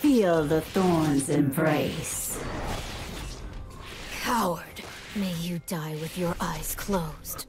Feel the thorns embrace. Coward! May you die with your eyes closed.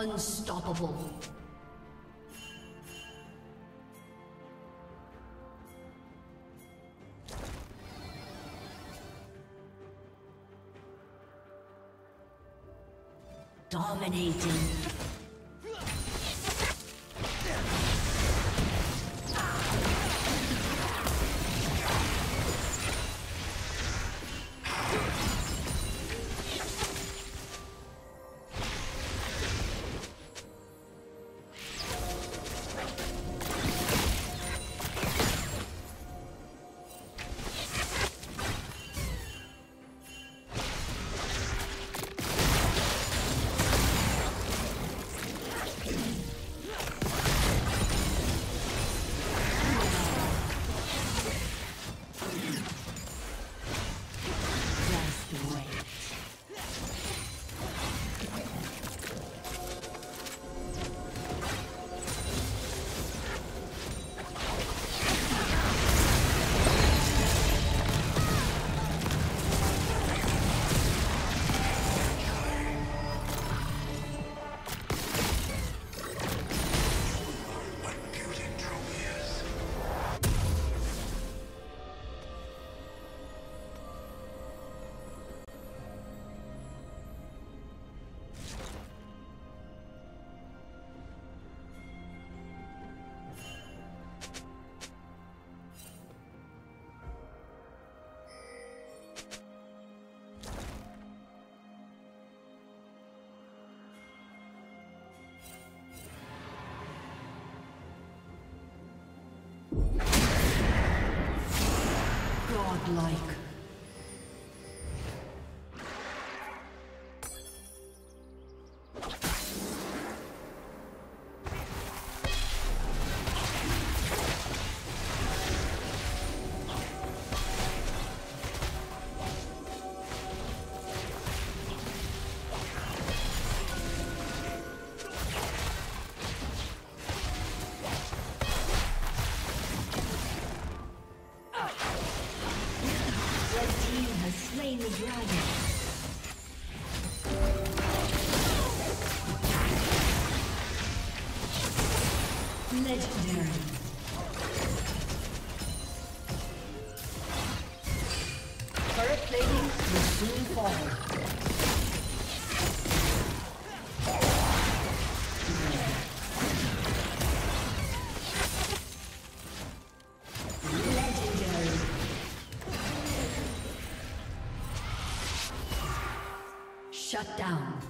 Unstoppable. Dominating. Godlike. Shut down.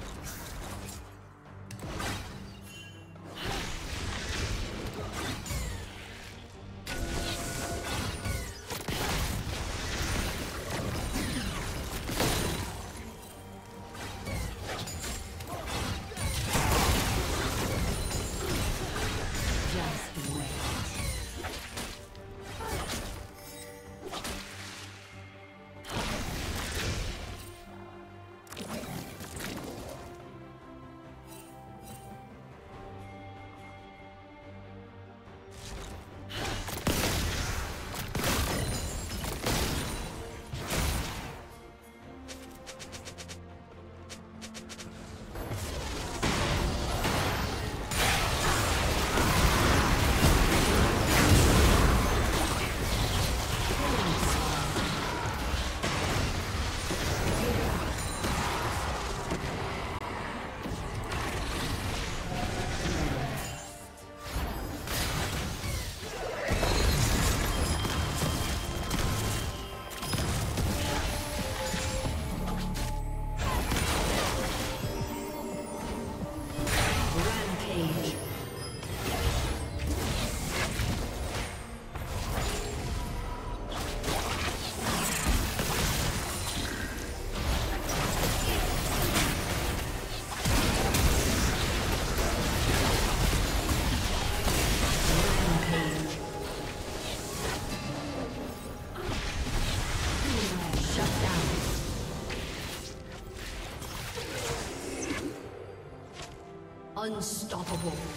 Unstoppable.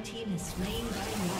Team is slain by Nashor.